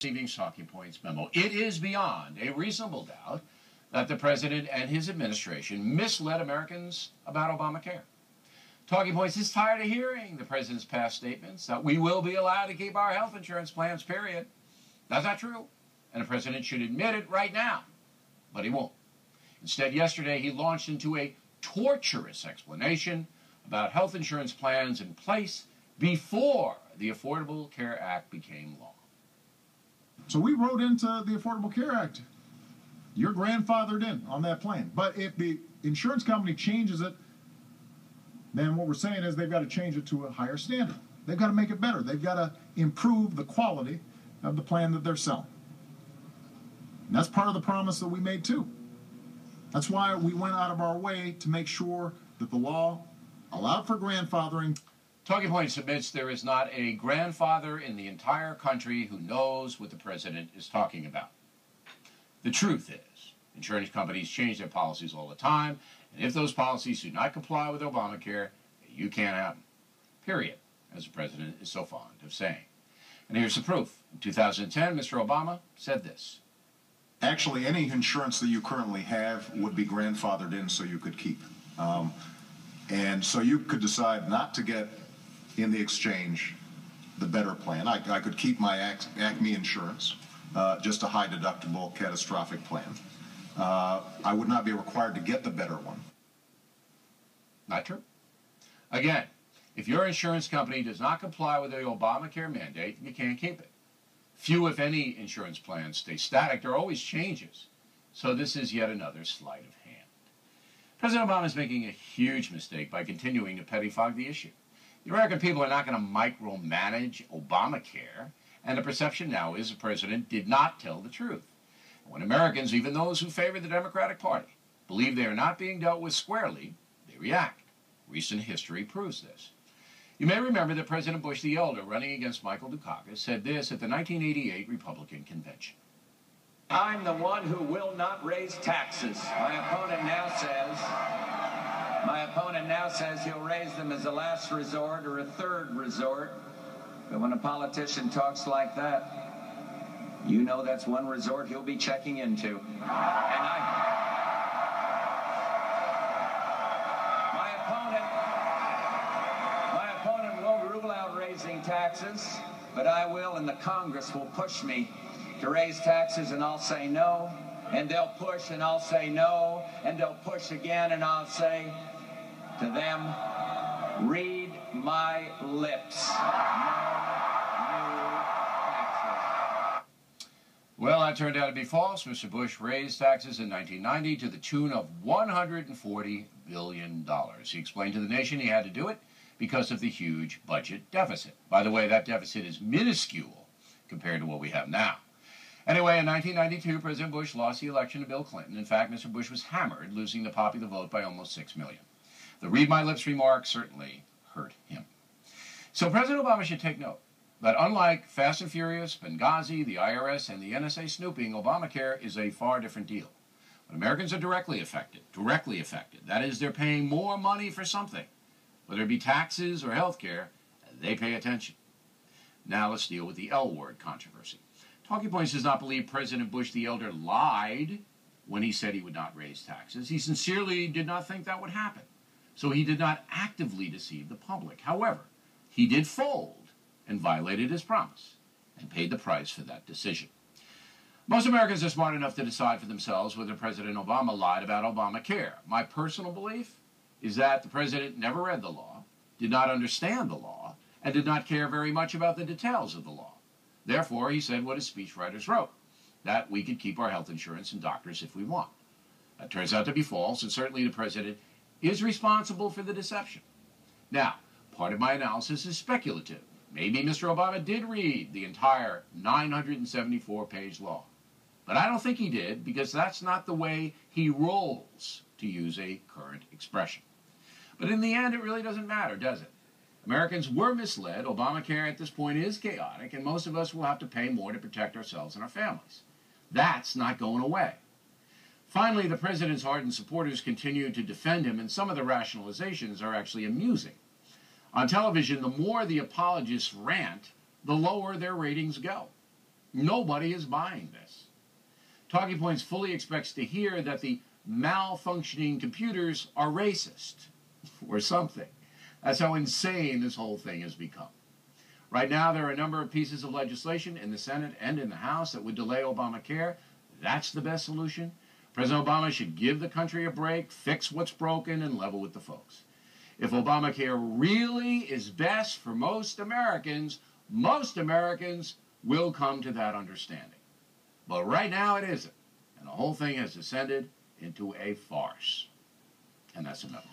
receiving talking points memo. It is beyond a reasonable doubt that the president and his administration misled Americans about Obamacare. Talking Points is tired of hearing the president's past statements that we will be allowed to keep our health insurance plans, period. That's not true. And the president should admit it right now. But he won't. Instead, yesterday he launched into a torturous explanation about health insurance plans in place before the Affordable Care Act became law. So we wrote into the Affordable Care Act. You're grandfathered in on that plan. But if the insurance company changes it, then what we're saying is they've got to change it to a higher standard. They've got to make it better. They've got to improve the quality of the plan that they're selling. And that's part of the promise that we made too. That's why we went out of our way to make sure that the law allowed for grandfathering. Talking Point admits there is not a grandfather in the entire country who knows what the president is talking about. The truth is, insurance companies change their policies all the time, and if those policies do not comply with Obamacare, you can't have them. Period, as the president is so fond of saying. And here's the proof. In 2010, Mr. Obama said this. Actually, any insurance that you currently have would be grandfathered in so you could keep. Um, and so you could decide not to get in the exchange the better plan. I, I could keep my Acme insurance, uh, just a high deductible catastrophic plan. Uh, I would not be required to get the better one. Not true. Again, if your insurance company does not comply with the Obamacare mandate, you can't keep it. Few, if any, insurance plans stay static. There are always changes. So this is yet another sleight of hand. President Obama is making a huge mistake by continuing to pettifog the issue. The American people are not going to micromanage Obamacare, and the perception now is the president did not tell the truth. When Americans, even those who favor the Democratic Party, believe they are not being dealt with squarely, they react. Recent history proves this. You may remember that President Bush the Elder, running against Michael Dukakis, said this at the 1988 Republican Convention. I'm the one who will not raise taxes. My opponent now says, my opponent now says he'll raise them as a last resort or a third resort. But when a politician talks like that, you know that's one resort he'll be checking into. And I, My opponent, my opponent will rule out raising taxes, but I will, and the Congress will push me to raise taxes, and I'll say no. And they'll push, and I'll say no. And they'll push again, and I'll say to them, read my lips. Well, that turned out to be false. Mr. Bush raised taxes in 1990 to the tune of $140 billion. He explained to the nation he had to do it because of the huge budget deficit. By the way, that deficit is minuscule compared to what we have now. Anyway, in 1992, President Bush lost the election to Bill Clinton. In fact, Mr. Bush was hammered, losing the popular vote by almost 6 million. The read my lips remark certainly hurt him. So President Obama should take note that unlike Fast and Furious, Benghazi, the IRS, and the NSA snooping, Obamacare is a far different deal. But Americans are directly affected, directly affected. That is, they're paying more money for something whether it be taxes or health care, they pay attention. Now let's deal with the L word controversy. Talking Points does not believe President Bush the Elder lied when he said he would not raise taxes. He sincerely did not think that would happen. So he did not actively deceive the public. However, he did fold and violated his promise and paid the price for that decision. Most Americans are smart enough to decide for themselves whether President Obama lied about Obamacare. My personal belief is that the president never read the law, did not understand the law, and did not care very much about the details of the law. Therefore, he said what his speechwriters wrote, that we could keep our health insurance and doctors if we want. That turns out to be false, and certainly the president is responsible for the deception. Now, part of my analysis is speculative. Maybe Mr. Obama did read the entire 974 page law. But I don't think he did because that's not the way he rolls, to use a current expression. But in the end, it really doesn't matter, does it? Americans were misled. Obamacare at this point is chaotic, and most of us will have to pay more to protect ourselves and our families. That's not going away. Finally, the president's ardent supporters continue to defend him, and some of the rationalizations are actually amusing. On television, the more the apologists rant, the lower their ratings go. Nobody is buying this. Talking Points fully expects to hear that the malfunctioning computers are racist or something. That's how insane this whole thing has become. Right now, there are a number of pieces of legislation in the Senate and in the House that would delay Obamacare. That's the best solution. President Obama should give the country a break, fix what's broken, and level with the folks. If Obamacare really is best for most Americans, most Americans will come to that understanding. But right now it isn't. And the whole thing has descended into a farce. And that's enough.